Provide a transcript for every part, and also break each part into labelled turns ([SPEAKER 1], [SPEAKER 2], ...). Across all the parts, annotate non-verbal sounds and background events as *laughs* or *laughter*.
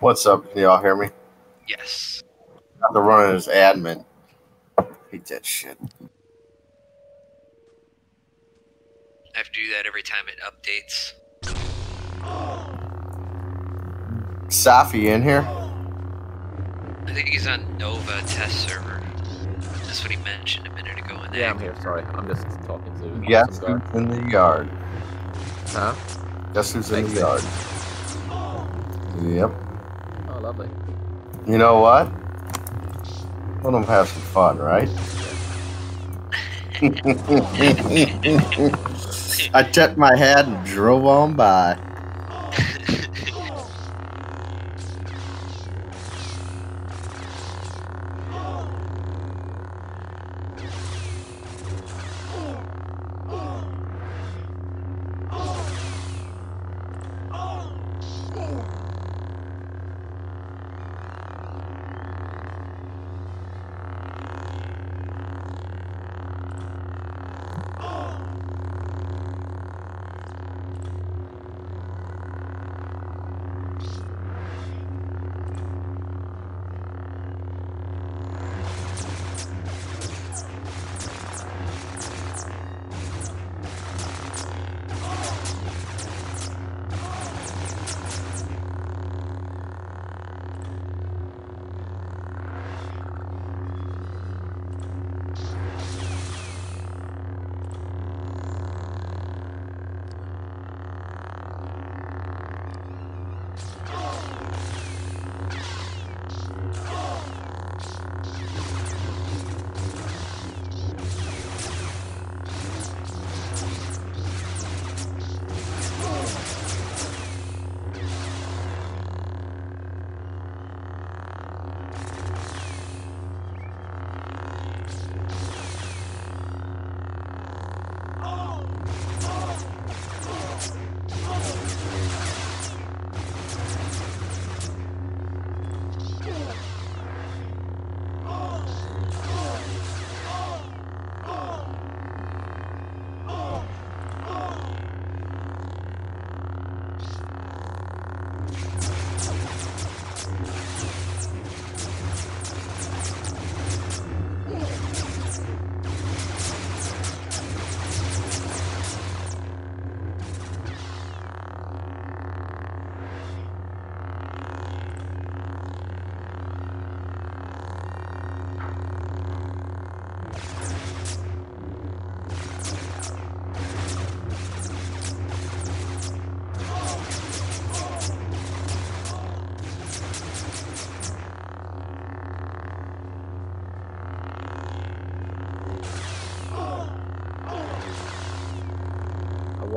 [SPEAKER 1] What's up? Can y'all hear me?
[SPEAKER 2] Yes.
[SPEAKER 1] Got to run as admin. Hate that shit.
[SPEAKER 2] I have to do that every time it updates.
[SPEAKER 1] Safi in here?
[SPEAKER 2] I think he's on Nova test server. That's what he mentioned a minute ago in there.
[SPEAKER 3] Yeah, I'm here. Sorry, I'm just talking to.
[SPEAKER 1] Guess
[SPEAKER 3] some
[SPEAKER 1] who's in the yard?
[SPEAKER 3] Huh?
[SPEAKER 1] Guess who's in the yard? Yep.
[SPEAKER 3] Lovely.
[SPEAKER 1] You know what? Let them have some fun, right? *laughs* *laughs* I tipped my head and drove on by.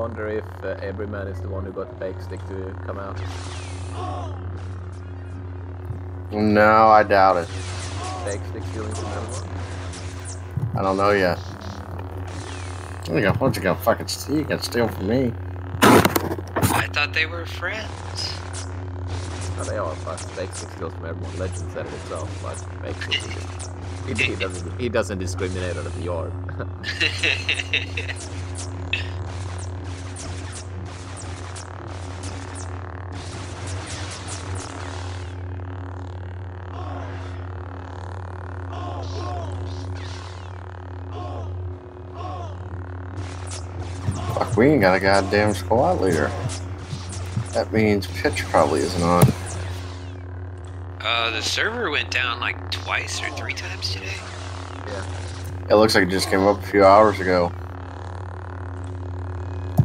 [SPEAKER 3] Wonder if uh, Everyman is the one who got the bake stick to come out.
[SPEAKER 1] No, I doubt it.
[SPEAKER 3] Bake stick stealing from everyone.
[SPEAKER 1] I don't know yet. What you gonna, what you gonna fucking steal? You gonna steal from me?
[SPEAKER 2] I thought they were friends.
[SPEAKER 3] Oh, they are, but bake stick steals from everyone. Legend said it himself, but bake stick *laughs* he, he doesn't he doesn't discriminate on the yard. *laughs*
[SPEAKER 1] Fuck, we ain't got a goddamn squad leader. That means pitch probably isn't on.
[SPEAKER 2] uh, the server went down like twice or three times today.
[SPEAKER 3] yeah.
[SPEAKER 1] It looks like it just came up a few hours ago.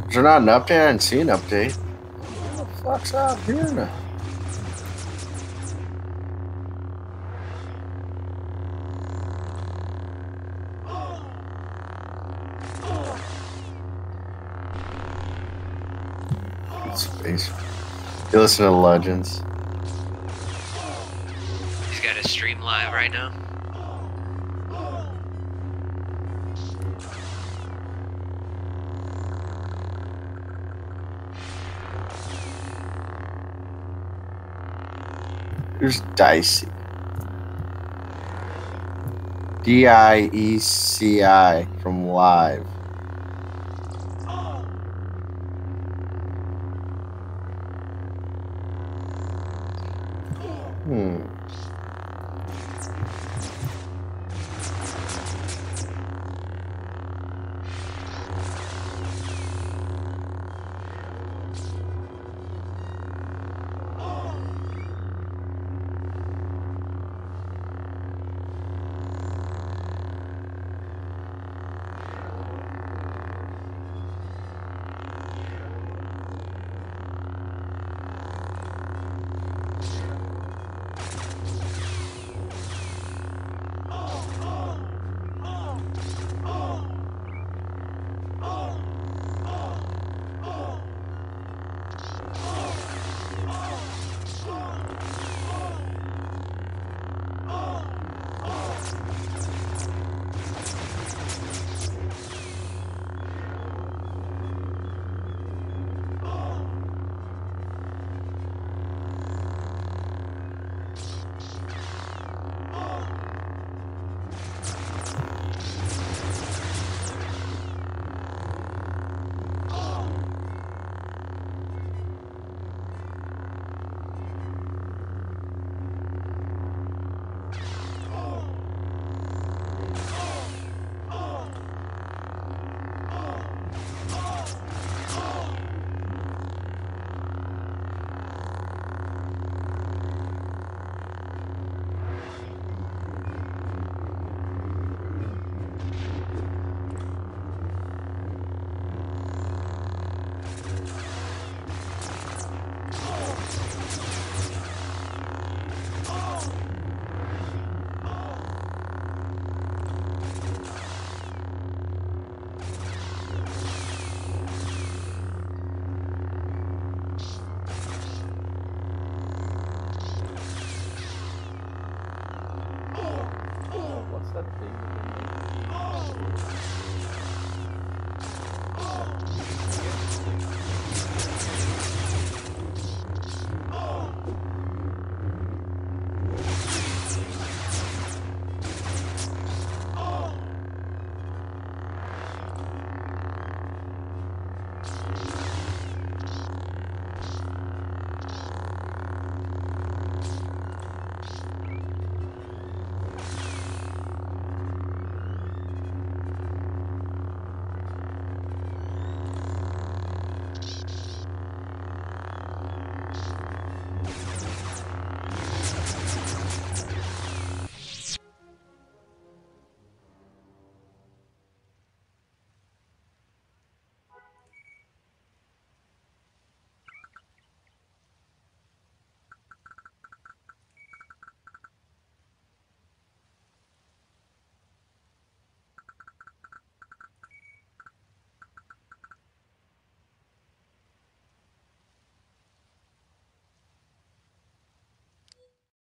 [SPEAKER 1] Is there not an update? I didn't see an update. What the fuck's out here now? Space. You listen to Legends.
[SPEAKER 2] He's got a stream live right now.
[SPEAKER 1] Who's Dicey? D I E C I from Live.